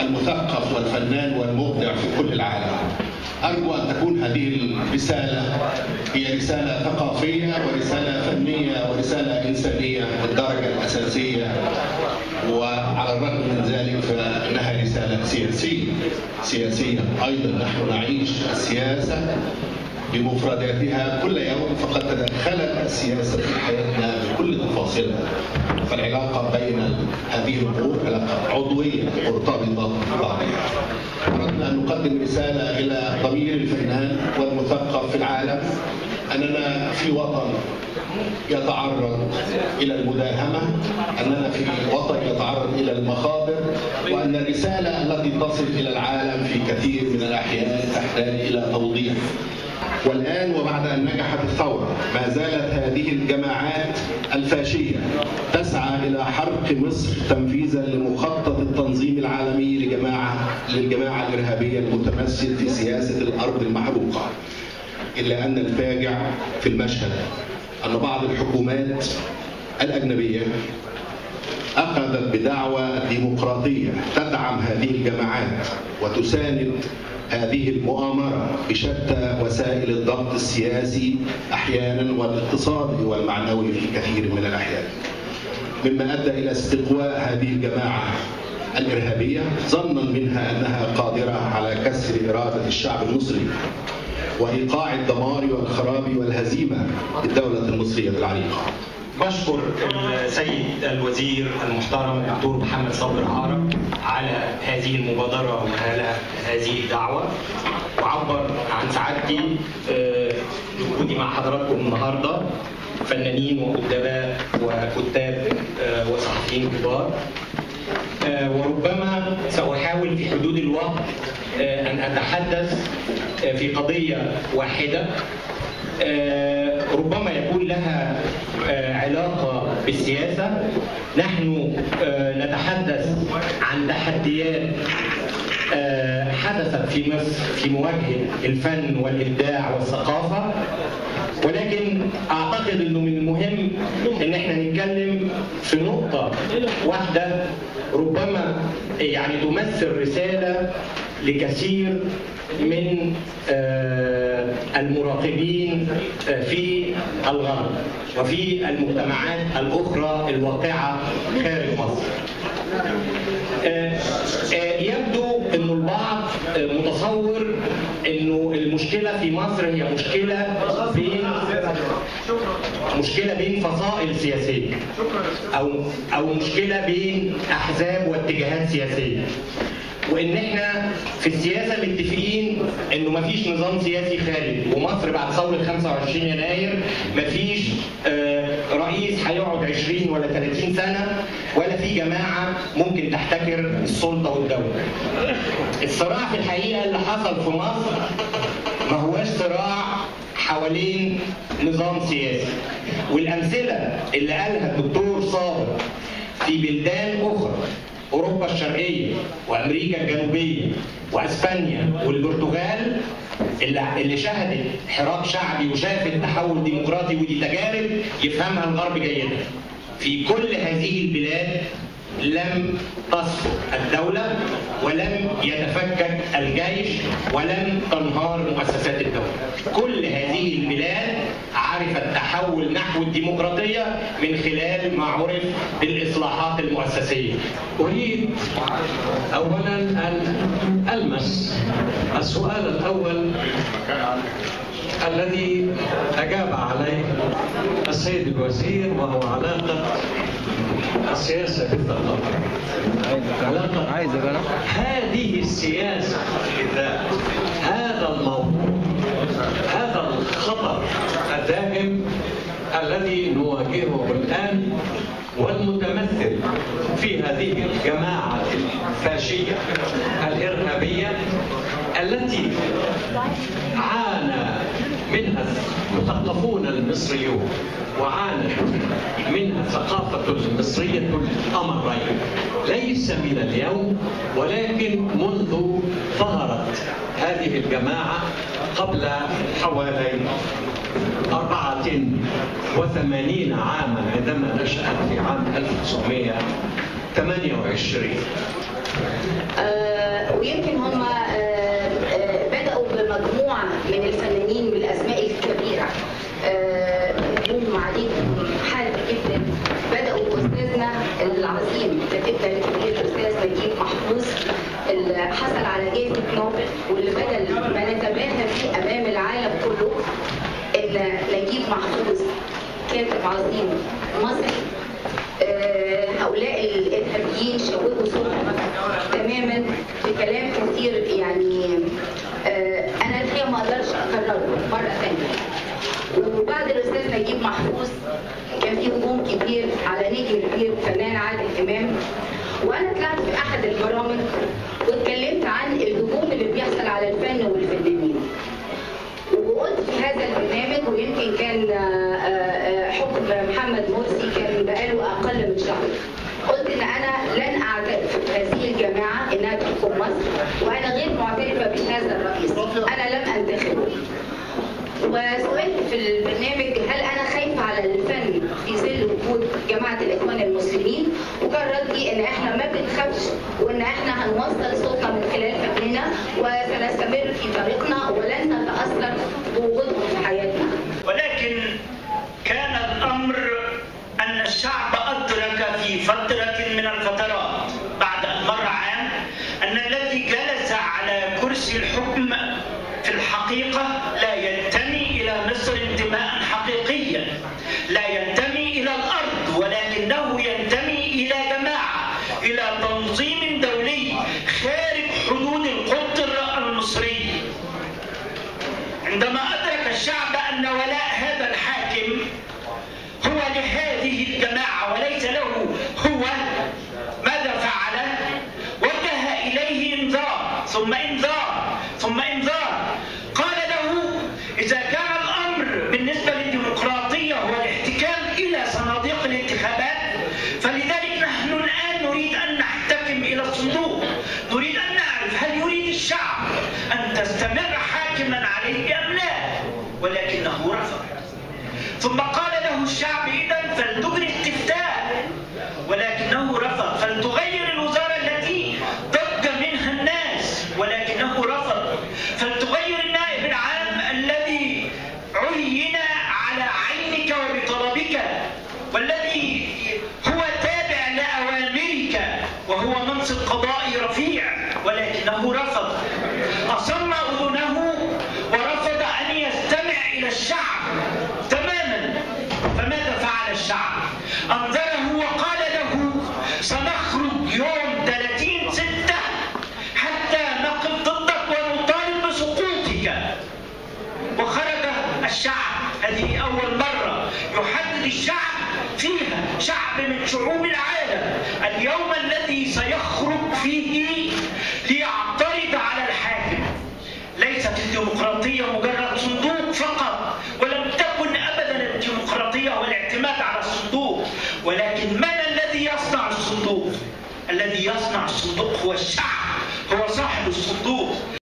المثقف والفنان والمبدع في كل العالم. أرجو أن تكون هذه الرسالة هي رسالة ثقافية ورسالة فنية ورسالة إنسانية بالدرجة الأساسية. وعلى الرغم من ذلك فإنها رسالة سياسية. سياسية أيضا. نحن نعيش السياسة بمفرداتها كل يوم. فقد تدخلت السياسة في حياتنا بكل تفاصيلها. فالعلاقة بين هذه الأمور علاقة عضوية مرتبطة ببعضها أردنا أن نقدم رسالة إلى ضمير الفنان والمثقف في العالم. أننا في وطن يتعرض إلى المداهمة. أننا في وطن يتعرض إلى المخاطر. وأن الرسالة التي تصل إلى العالم في كثير من الأحيان تحتاج إلى توضيح. والآن وبعد أن نجحت الثورة ما زالت هذه الجماعات الفاشية حرق مصر تنفيذا لمخطط التنظيم العالمي لجماعة للجماعة الإرهابية المتمثل في سياسة الأرض المحروقة إلا أن الفاجع في المشهد أن بعض الحكومات الأجنبية أخذت بدعوى الديمقراطية تدعم هذه الجماعات وتساند هذه المؤامرة بشتى وسائل الضغط السياسي أحيانا والاقتصادي والمعنوي في كثير من الأحيان. مما أدى إلى استقواء هذه الجماعة الإرهابية ظنا منها أنها قادرة على كسر إرادة الشعب المصري وإيقاع الدمار والخراب والهزيمة للدولة المصرية العريقة. بشكر السيد الوزير المحترم الدكتور محمد صبري عرب على هذه المبادرة وعلى هذه الدعوة. وعبر عن سعادتي بوجودي مع حضراتكم النهارده. فنانين وأدباء وكتاب وصحفيين كبار. وربما سأحاول في حدود الوقت أن أتحدث في قضية واحدة. ربما يكون لها علاقة بالسياسة. نحن نتحدث عن تحديات حدثت في مصر في مواجهة الفن والإبداع والثقافة. ولكن أعتقد أنه من المهم أن إحنا نتكلم في نقطة واحدة ربما يعني تمثل رسالة لكثير من المراقبين في الغرب وفي المجتمعات الأخرى الواقعة خارج مصر. يبدو أن البعض متصور أنه المشكلة في مصر هي مشكلة بين مشكلة بين فصائل سياسية. أو أو مشكلة بين أحزاب واتجاهات سياسية. وإن إحنا في السياسة متفقين إنه مفيش نظام سياسي خالد ومصر بعد ثورة 25 يناير مفيش رئيس هيقعد 20 ولا 30 سنة ولا في جماعة ممكن تحتكر السلطة والدولة. الصراع في الحقيقة اللي حصل في مصر ما هواش صراع حوالين نظام سياسي والأمثلة اللي قالها الدكتور صابر في بلدان أخرى أوروبا الشرقية وأمريكا الجنوبية وأسبانيا والبرتغال اللي شهدت حراك شعبي وشافت تحول ديمقراطي ودي تجارب يفهمها الغرب جيدا. في كل هذه البلاد لم تسقط الدولة ولم يتفكك الجيش ولم تنهار مؤسسات الدولة. كل هذه البلاد عرفت تحول نحو الديمقراطية من خلال ما عرف بالإصلاحات المؤسسية. أريد أولا أن ألمس السؤال الأول الذي أجاب عليه السيد الوزير وهو علاقة السياسة بالثقافة علاقة هذه السياسة هذا الموضوع هذا الخطر الدائم الذي نواجهه الآن والمتمثل في هذه الجماعة الفاشية الإرهابية التي عانى منها المثقفون المصريون وعانت منها الثقافة المصرية الأمرين ليس من اليوم ولكن منذ ظهرت هذه الجماعة قبل حوالي 84 عاما عندما نشأت في عام 1928 آه، ويمكن هم نوبل واللي بدل ما نتباهى فيه أمام العالم كله إن نجيب محفوظ كاتب عظيم مصري. آه، هؤلاء الإرهابيين شوهوا صورهم تماما بكلام كثير يعني آه، أنا الحقيقة ما أقدرش أكرره مرة ثانية. وبعد الأستاذ نجيب محفوظ كان في هجوم كبير على نجم كبير فنان عادل إمام. وأنا طلعت في أحد البرامج واتكلمت عن الهجوم بيحصل على الفن والفنانين. وقلت في هذا البرنامج ويمكن كان آه، آه، حكم محمد مرسي كان بقاله أقل من شهر. قلت إن أنا لن أعترف هذه الجماعة إنها تحكم مصر وأنا غير معترفة بهذا الرئيس. أنا لم انتخبه وسئلت في البرنامج هل أنا خايفه على الفن في ظل وجود جماعة الاخوان المسلمين وكان ردي ان إحنا ما بنخافش وان إحنا هنوصل صوتنا من خلال فننا وسنستمر في طريقنا ولن نتاثر بوجودهم في حياتنا ولكن كان الامر ان الشعب أدرك في فترة من الفترات بعد ان مر عام أن الذي جلس على كرسي الحكم في الحقيقة ثم إنذار ثم إنذار قال له إذا كان الأمر بالنسبة للديمقراطية هو الاحتكام إلى صناديق الانتخابات فلذلك نحن الآن نريد أن نحتكم إلى الصندوق. نريد أن نعرف هل يريد الشعب أن تستمر حاكما عليه أم لا ولكنه رفض. ثم قال له الشعب إذا فلتجري فيها شعب من شعوب العالم. اليوم الذي سيخرج فيه ليعترض على الحاكم. ليست الديمقراطية مجرد صندوق فقط ولم تكن أبدا الديمقراطية هو الاعتماد على الصندوق. ولكن من الذي يصنع الصندوق؟ الذي يصنع الصندوق هو الشعب هو صاحب الصندوق.